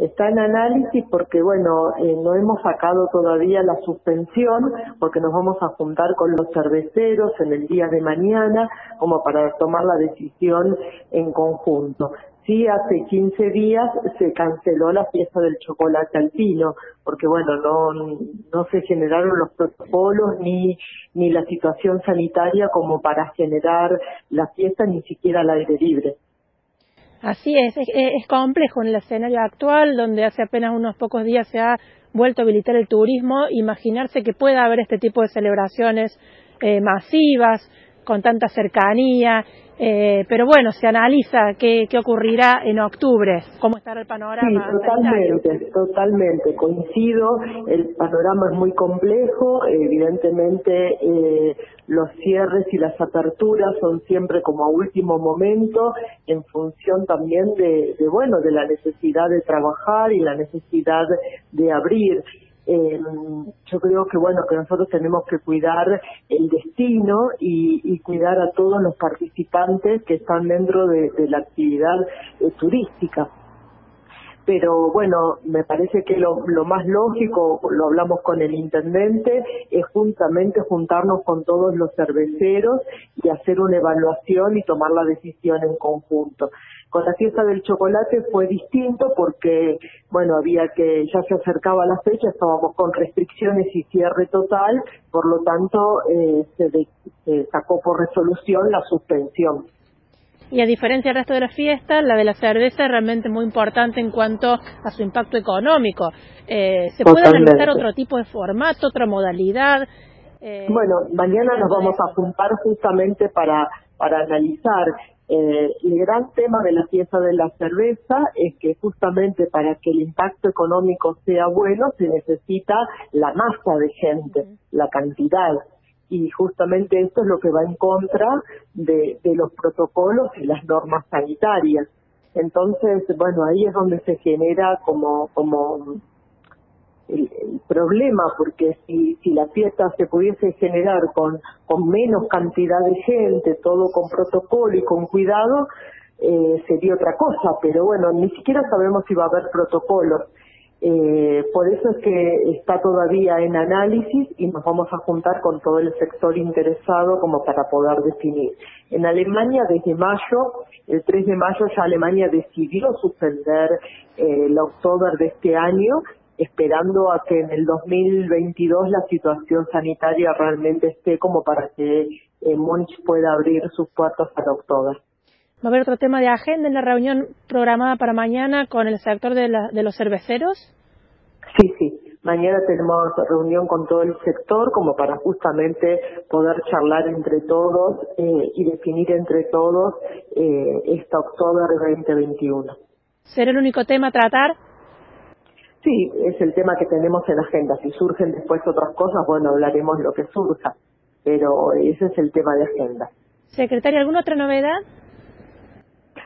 Está en análisis porque, bueno, eh, no hemos sacado todavía la suspensión porque nos vamos a juntar con los cerveceros en el día de mañana como para tomar la decisión en conjunto. Sí, hace 15 días se canceló la fiesta del chocolate alpino porque, bueno, no, no se generaron los protocolos ni, ni la situación sanitaria como para generar la fiesta ni siquiera al aire libre. Así es, es, complejo en el escenario actual, donde hace apenas unos pocos días se ha vuelto a habilitar el turismo, imaginarse que pueda haber este tipo de celebraciones eh, masivas, con tanta cercanía, eh, pero bueno, se analiza qué, qué, ocurrirá en octubre, cómo estará el panorama. Sí, totalmente, totalmente, coincido, el panorama es muy complejo, evidentemente eh, los cierres y las aperturas son siempre como a último momento, en función también de, de bueno, de la necesidad de trabajar y la necesidad de abrir. Eh, yo creo que bueno que nosotros tenemos que cuidar el destino y, cuidar a todos los participantes que están dentro de, la actividad eh, turística pero bueno, me parece que lo, lo, más lógico, lo hablamos con el intendente, es justamente juntarnos con todos los cerveceros y hacer una evaluación y tomar la decisión en conjunto. Con la fiesta del chocolate fue distinto porque, bueno, había que, ya se acercaba la fecha, estábamos con restricciones y cierre total, por lo tanto eh, se, sacó por resolución la suspensión. Y a diferencia del resto de las fiestas, la de la cerveza es realmente muy importante en cuanto a su impacto económico. Eh, ¿Se puede analizar otro tipo de formato, otra modalidad? Eh, bueno, mañana nos vamos a juntar justamente para, para analizar eh, el gran tema de la fiesta de la cerveza es que justamente para que el impacto económico sea bueno se necesita la masa de gente, la cantidad. Y justamente esto es lo que va en contra de, de los protocolos y las normas sanitarias. Entonces, bueno, ahí es donde se genera como, como el, problema, porque si, si la fiesta se pudiese generar con, con menos cantidad de gente, todo con protocolo y con cuidado, eh, sería otra cosa, pero bueno, ni siquiera sabemos si va a haber protocolos. Eh, por eso es que está todavía en análisis y nos vamos a juntar con todo el sector interesado como para poder definir. En Alemania desde mayo, el 3 de mayo ya Alemania decidió suspender eh, el octubre de este año esperando a que en el 2022 la situación sanitaria realmente esté como para que eh, Múnich pueda abrir sus puertas para octubre. ¿Va a haber otro tema de agenda en la reunión programada para mañana con el sector de, los cerveceros? Sí, sí. Mañana tenemos reunión con todo el sector como para justamente poder charlar entre todos eh, y definir entre todos eh, esta octubre 2021. ¿Será el único tema a tratar? Sí, es el tema que tenemos en agenda. Si surgen después otras cosas, bueno, hablaremos lo que surja, pero ese es el tema de agenda. Secretaria, ¿alguna otra novedad?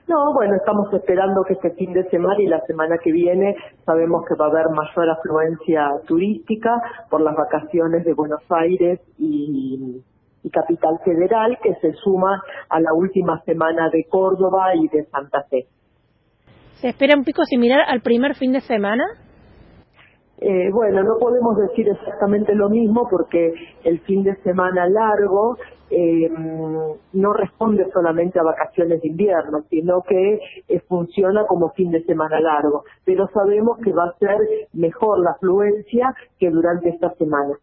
No, bueno, estamos esperando que este fin de semana y la semana que viene sabemos que va a haber mayor afluencia turística por las vacaciones de Buenos Aires y, y Capital Federal, que se suma a la última semana de Córdoba y de Santa Fe. ¿Se espera un pico similar al primer fin de semana? Eh, bueno, no podemos decir exactamente lo mismo porque el fin de semana largo eh, no responde solamente a vacaciones de invierno, sino que eh, funciona como fin de semana largo. Pero sabemos que va a ser mejor la afluencia que durante esta semana.